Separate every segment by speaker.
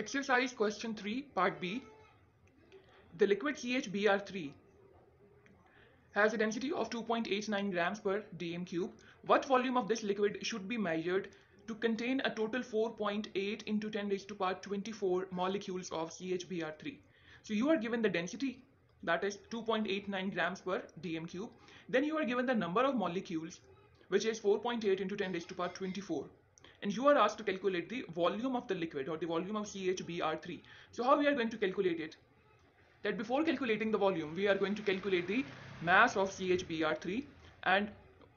Speaker 1: Exercise question 3, part B. The liquid CHBr3 has a density of 2.89 grams per dm cube. What volume of this liquid should be measured to contain a total 4.8 into 10 raised to power 24 molecules of CHBr3? So you are given the density that is 2.89 grams per dm cube. Then you are given the number of molecules which is 4.8 into 10 raised to power 24 and you are asked to calculate the volume of the liquid or the volume of CHBr3. So how we are going to calculate it? That before calculating the volume, we are going to calculate the mass of CHBr3 and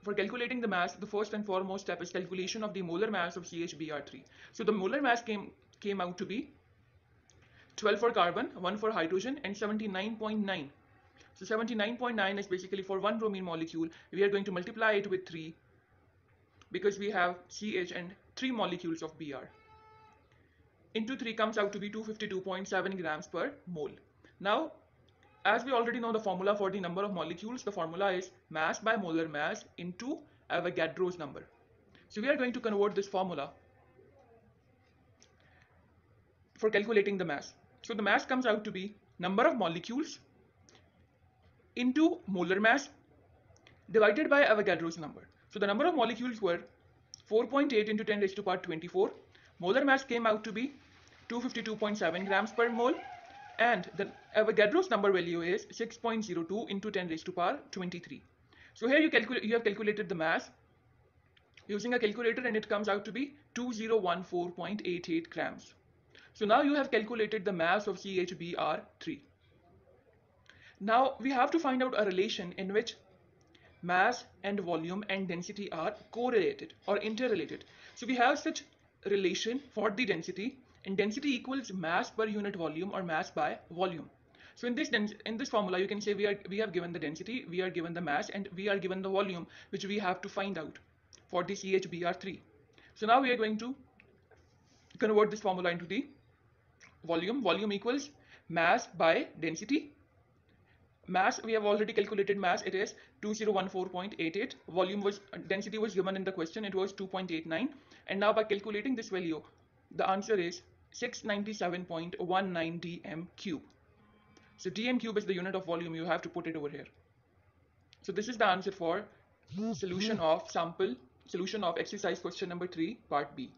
Speaker 1: for calculating the mass, the first and foremost step is calculation of the molar mass of CHBr3. So the molar mass came, came out to be 12 for carbon, 1 for hydrogen and 79.9. So 79.9 is basically for one bromine molecule. We are going to multiply it with 3 because we have CH and 3 molecules of Br. Into 3 comes out to be 252.7 grams per mole. Now, as we already know the formula for the number of molecules, the formula is mass by molar mass into Avogadro's number. So we are going to convert this formula for calculating the mass. So the mass comes out to be number of molecules into molar mass divided by Avogadro's number. So the number of molecules were 4.8 into 10 raised to power 24. Molar mass came out to be 252.7 grams per mole and the uh, Avogadro's number value is 6.02 into 10 raised to power 23. So here you you have calculated the mass using a calculator and it comes out to be 2014.88 grams. So now you have calculated the mass of CHBr3. Now we have to find out a relation in which mass and volume and density are correlated or interrelated. So we have such relation for the density and density equals mass per unit volume or mass by volume. So in this in this formula you can say we are we have given the density, we are given the mass and we are given the volume which we have to find out for the CHBr3. So now we are going to convert this formula into the volume. Volume equals mass by density mass we have already calculated mass. It is 2014.88 volume was uh, density was given in the question. It was 2.89 and now by calculating this value the answer is 697.19 dm cube. So dm cube is the unit of volume. You have to put it over here. So this is the answer for solution of sample solution of exercise question number 3 part b